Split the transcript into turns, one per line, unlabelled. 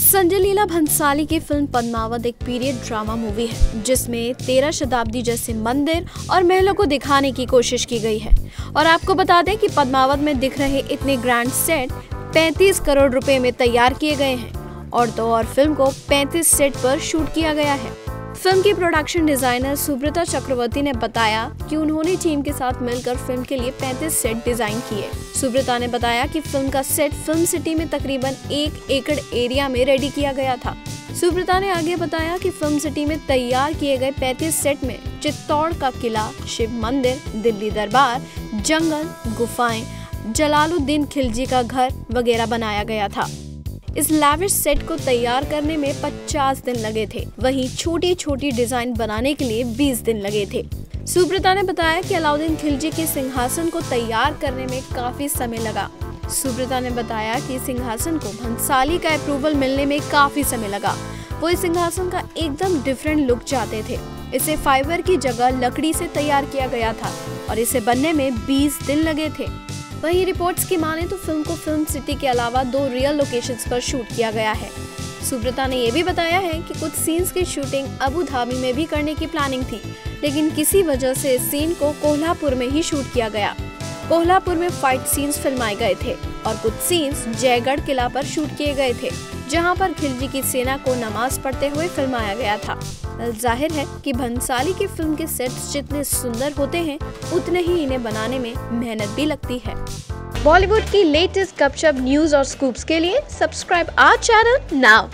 संजय लीला भंसाली की फ़िल्म पद्मावत एक period drama movie है, जिसमें तेरह शताब्दी जैसे मंदिर और महलों को दिखाने की कोशिश की गई है। और आपको बता दें कि पद्मावत में दिख रहे इतने ग्रैंड सेट 35 करोड़ रुपए में तैयार किए गए हैं, और तो और फ़िल्म को 35 सेट पर शूट किया गया है। फ़िल्म की प्रोडक्शन डिज़ाइनर सुब्रता चक्रवर्ती ने बताया कि उन्होंने टीम के साथ मिलकर फ़िल्म के लिए 35 सेट डिज़ाइन किए। सुब्रता ने बताया कि फ़िल्म का सेट फ़िल्म सिटी में तकरीबन एक एकड़ एरिया में रेडी किया गया था। सुब्रता ने आगे बताया कि फ़िल्म सिटी में तैयार किए गए 35 सेट में चित्तौड़ का किला, शिव मंदिर, दिल्ली दरबार, जंगल, गुफाएँ, जलालुद्दीन खिलजी का घर वगैरह बनाया गया था। इस लैविश सेट को तैयार करने में 50 दिन लगे थे। वहीं छोटी छोटी डिज़ाइन बनाने के लिए 20 दिन लगे थे। सुब्रता ने बताया कि अलाउद्दीन खिलजी के सिंहासन को तैयार करने में काफ़ी समय लगा। सुब्रता ने बताया कि सिंहासन को भंसाली का अप्रूवल मिलने में काफ़ी समय लगा। वो इस सिंहासन का एकदम डिफरेंट लुक चाहते थे। इसे फाइबर की जगह लकड़ी से तैयार किया गया था और इसे बनने में 20 दिन लगे थे। वहीं रिपोर्ट्स की माने तो फ़िल्म को फ़िल्म सिटी के अलावा दो रियल लोकेशंस पर शूट किया गया है। सुब्रता ने यह भी बताया है कि कुछ सीन्स की शूटिंग अबू धाबी में भी करने की प्लानिंग थी, लेकिन किसी वजह से इस सीन को कोल्हापुर में ही शूट किया गया। कोल्हापुर में फाइट सीन्स फिल्माए गए थे और कुछ सीन्स जयगढ़ किला पर शूट किए गए थे। जहाँ पर खिलजी की सेना को नमाज़ पढ़ते हुए फिल्माया गया था। ज़ाहिर है कि भंसाली की फ़िल्म के सेट्स जितने सुंदर होते हैं, उतने ही इन्हें बनाने में मेहनत भी लगती है। बॉलीवुड की लेटेस्ट गपशप न्यूज़ और स्कूप्स के लिए सब्सक्राइब आर चैनल नाउ